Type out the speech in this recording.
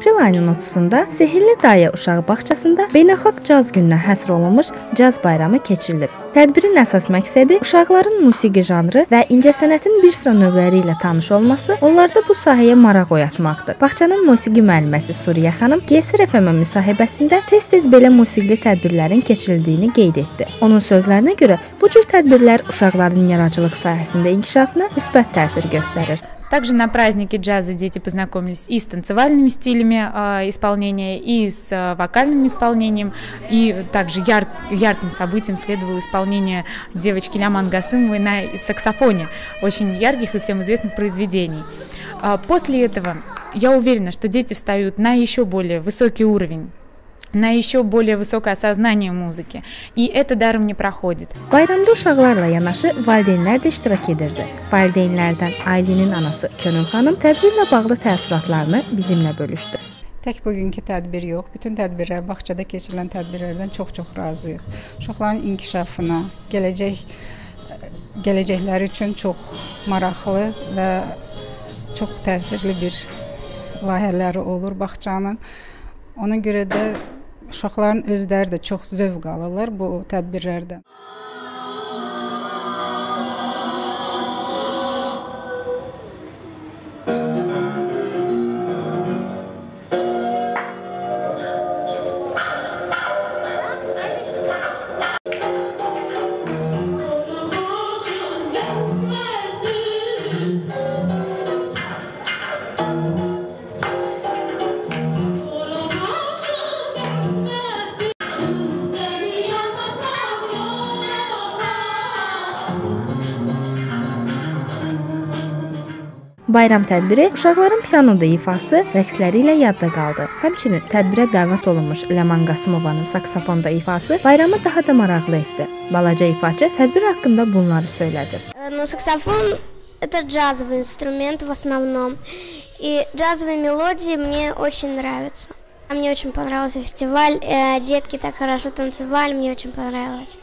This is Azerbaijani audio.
Aprel ayının 30-da Sehirli Dayə uşaq bağçasında Beynəlxalq Caz gününə həsr olunmuş caz bayramı keçirilib. Tədbirin əsas məqsədi uşaqların musiqi janrı və incəsənətin bir sıra növləri ilə tanış olması, onlarda bu sahəyə maraq oyatmaqdır. Bağçanın musiqi müəlliməsi Suriyə xanım GSR FM müsahibəsində tez-tez belə musiqili tədbirlərin keçirildiyini qeyd etdi. Onun sözlərinə görə bu cür tədbirlər uşaqların yaradıcılıq sahəsində inkişafına müsbət təsir göstərir. Также на празднике джаза дети познакомились и с танцевальными стилями э, исполнения, и с э, вокальным исполнением, и также яр, ярким событием следовало исполнение девочки Ляман Гасымовой на саксофоне, очень ярких и всем известных произведений. Э, после этого я уверена, что дети встают на еще более высокий уровень на еще более высокое осознание muziki. И это даром не проходит. Bayramda uşaqlarla yanaşı valideynlər də iştirak edirdi. Valideynlərdən Aylin'in anası Könül xanım tədbirlə bağlı təəssüratlarını bizimlə bölüşdü. Tək bugünkü tədbir yox, bütün tədbirlər, bağçada keçirilən tədbirlərdən çox-çox razıyıq. Uşaqların inkişafına, gələcək gələcəkləri üçün çox maraqlı və çox təsirli bir layihələri olur bağçanın. Ona görə də uşaqların özləri də çox zövq alırlar bu tədbirlərdən. Bayram tədbiri uşaqların pianoda ifası, rəqsləri ilə yadda qaldı. Həmçinin tədbirə dəvət olunmuş Ləman Qasımovanın saksofonda ifası bayramı daha da maraqlı etdi. Balaca ifaçı tədbir haqqında bunları söylədi. Ну, саксофон это джазовый инструмент в основном. И джазовые мелодии мне очень нравятся. Мне очень понравился фестиваль, детки так хорошо танцевали, мне очень понравилось.